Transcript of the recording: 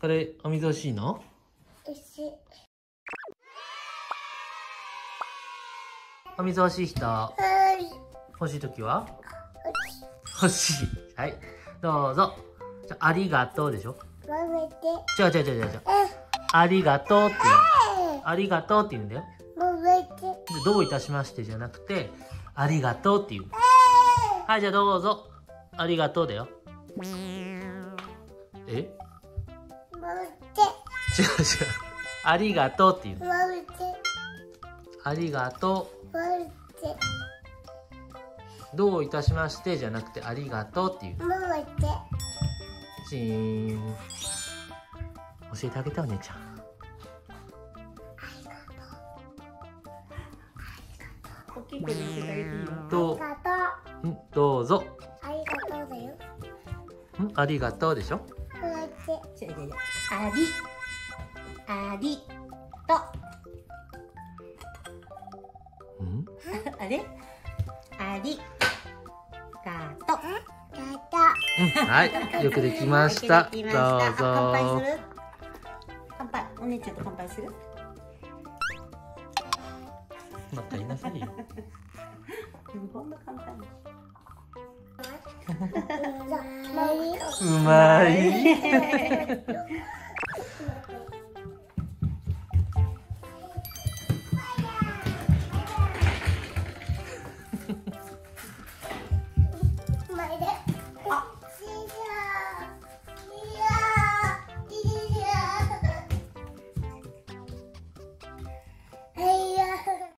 これお水欲しいの？お水欲しい人？欲しい時は？欲しい。はい。どうぞ。じゃありがとうでしょ？違う違う違う違う。ありがとうって言うありがとうって言うんだよ。でどういたしましてじゃなくてありがとうって言うはいじゃあどうぞ。ありがとうだよえ？違う違う。ありがとうって言うありがとう。どういたしましてじゃなくてありがとうっていうチーン。教えてあげてお姉ちゃん。大きい声で言ってあげていいよどうんどうぞんありがとうでしょ違う違う違うありありとう。ん？あれありがとううんはいよくできました。どうぞ。杯する？乾杯。お姉ちゃんと乾杯する？また言いなさいよ。日本の乾杯うまい